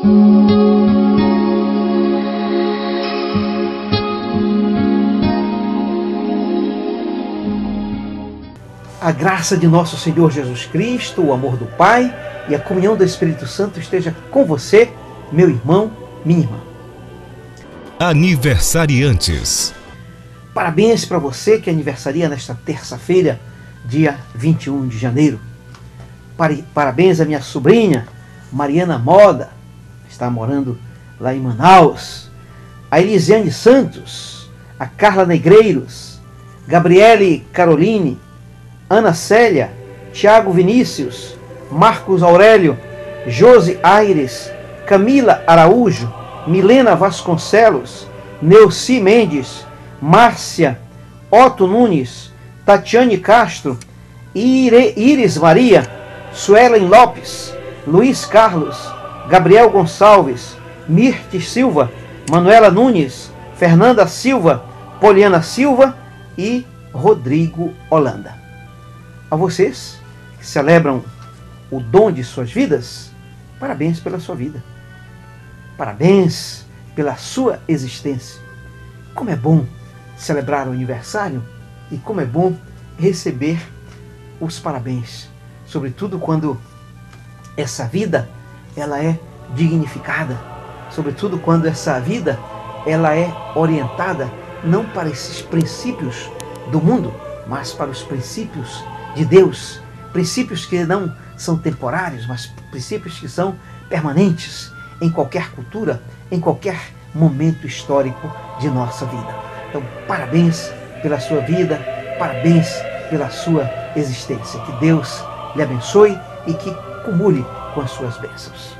A graça de nosso Senhor Jesus Cristo, o amor do Pai e a comunhão do Espírito Santo esteja com você, meu irmão, minha irmã. Aniversariantes. Parabéns para você que aniversaria nesta terça-feira, dia 21 de janeiro. Parabéns à minha sobrinha, Mariana Moda, está morando lá em Manaus. A Elisiane Santos, a Carla Negreiros, Gabriele Caroline, Ana Célia, Tiago Vinícius, Marcos Aurélio, Josi Aires, Camila Araújo, Milena Vasconcelos, Neuci Mendes, Márcia, Otto Nunes, Tatiane Castro, Ire, Iris Maria, Suelen Lopes, Luiz Carlos, Gabriel Gonçalves, Mirtes Silva, Manuela Nunes, Fernanda Silva, Poliana Silva e Rodrigo Holanda a vocês que celebram o dom de suas vidas, parabéns pela sua vida. Parabéns pela sua existência. Como é bom celebrar o aniversário e como é bom receber os parabéns, sobretudo quando essa vida ela é dignificada, sobretudo quando essa vida ela é orientada não para esses princípios do mundo, mas para os princípios de Deus, princípios que não são temporários, mas princípios que são permanentes em qualquer cultura, em qualquer momento histórico de nossa vida. Então, parabéns pela sua vida, parabéns pela sua existência. Que Deus lhe abençoe e que cumule com as suas bênçãos.